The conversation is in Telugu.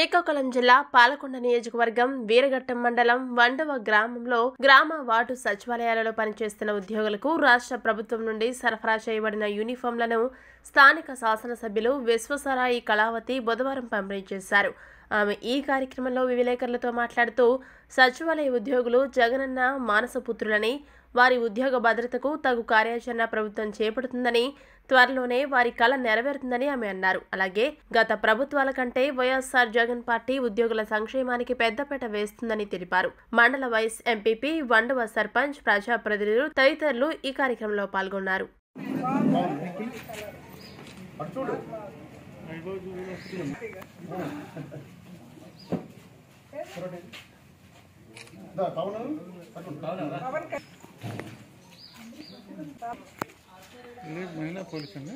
శ్రీకాకుళం జిల్లా పాలకొండ నియోజకవర్గం వీరఘట్టం మండలం వండవ గ్రామంలో గ్రామ వార్డు సచివాలయాలలో పనిచేస్తున్న ఉద్యోగులకు రాష్ట్ర ప్రభుత్వం నుండి సరఫరా చేయబడిన యూనిఫామ్లను స్థానిక శాసనసభ్యులు విశ్వసరాయి కళావతి బుధవారం పంపిణీ చేశారు. ఆమె ఈ కార్యక్రమంలో విలేకరులతో మాట్లాడుతూ సచివాలయ ఉద్యోగులు జగనన్న మానసపుత్రులని వారి ఉద్యోగ భద్రతకు తగు కార్యాచరణ ప్రభుత్వం చేపడుతుందని త్వరలోనే వారి కళ నెరవేరుతుందని ఆమె అన్నారు. అలాగే గత ప్రభుత్వాల కంటే వైఎస్ఆర్ జగన్ పార్టీ ఉద్యోగుల సంక్షేమానికి పెద్దపీట వేస్తుందని తెలిపారు. మండల వైస్ ఎంపీపీ వండవ సర్పంచ్ ప్రజాప్రతినిధులు తదితరులు ఈ కార్యక్రమంలో పాల్గొన్నారు. మహిళా పోలీస్ అండి.